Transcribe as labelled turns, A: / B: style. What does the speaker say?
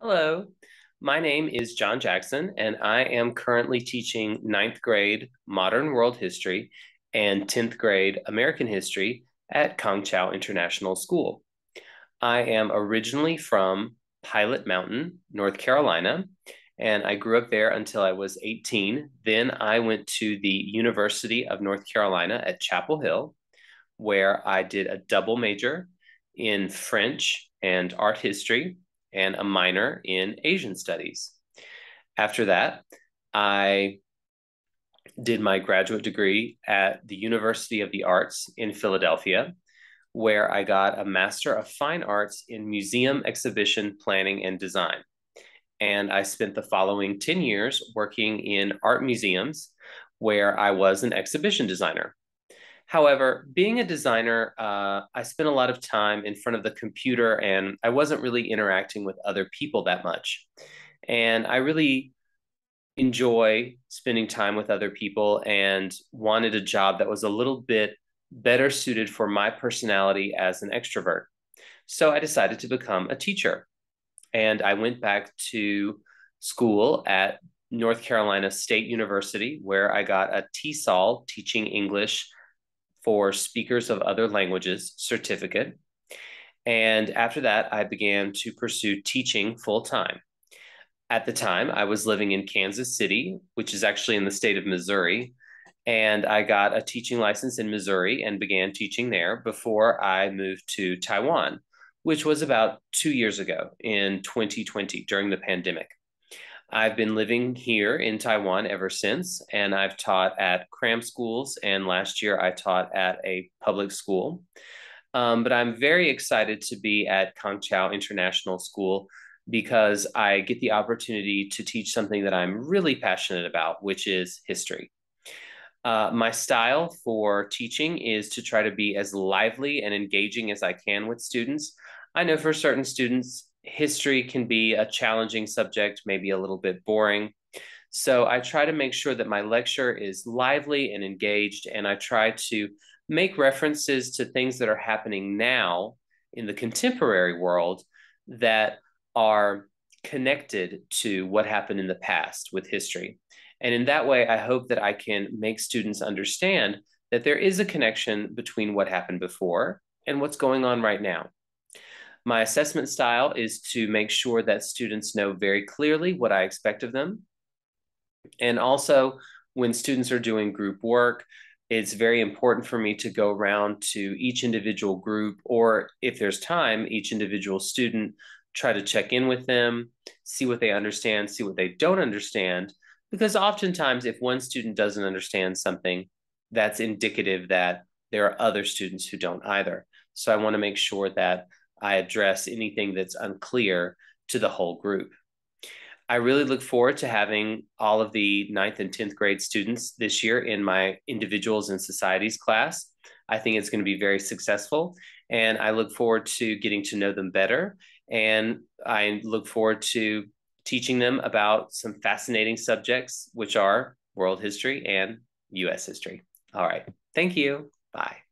A: Hello, my name is John Jackson, and I am currently teaching ninth grade Modern World History and 10th grade American History at Kang Chiao International School. I am originally from Pilot Mountain, North Carolina, and I grew up there until I was 18. Then I went to the University of North Carolina at Chapel Hill, where I did a double major in French and art history and a minor in Asian studies. After that, I did my graduate degree at the University of the Arts in Philadelphia, where I got a Master of Fine Arts in Museum Exhibition Planning and Design. And I spent the following 10 years working in art museums where I was an exhibition designer. However, being a designer, uh, I spent a lot of time in front of the computer and I wasn't really interacting with other people that much. And I really enjoy spending time with other people and wanted a job that was a little bit better suited for my personality as an extrovert. So I decided to become a teacher. And I went back to school at North Carolina State University, where I got a TESOL teaching English for speakers of other languages certificate. And after that, I began to pursue teaching full time. At the time, I was living in Kansas City, which is actually in the state of Missouri. And I got a teaching license in Missouri and began teaching there before I moved to Taiwan, which was about two years ago in 2020 during the pandemic. I've been living here in Taiwan ever since, and I've taught at cram schools. And last year I taught at a public school. Um, but I'm very excited to be at Kang Chiao International School because I get the opportunity to teach something that I'm really passionate about, which is history. Uh, my style for teaching is to try to be as lively and engaging as I can with students. I know for certain students, history can be a challenging subject, maybe a little bit boring. So I try to make sure that my lecture is lively and engaged, and I try to make references to things that are happening now in the contemporary world that are connected to what happened in the past with history. And in that way, I hope that I can make students understand that there is a connection between what happened before and what's going on right now. My assessment style is to make sure that students know very clearly what I expect of them. And also, when students are doing group work, it's very important for me to go around to each individual group, or if there's time, each individual student, try to check in with them, see what they understand, see what they don't understand. Because oftentimes, if one student doesn't understand something, that's indicative that there are other students who don't either. So I want to make sure that I address anything that's unclear to the whole group. I really look forward to having all of the ninth and 10th grade students this year in my individuals and societies class. I think it's going to be very successful, and I look forward to getting to know them better. And I look forward to teaching them about some fascinating subjects, which are world history and US history. All right. Thank you. Bye.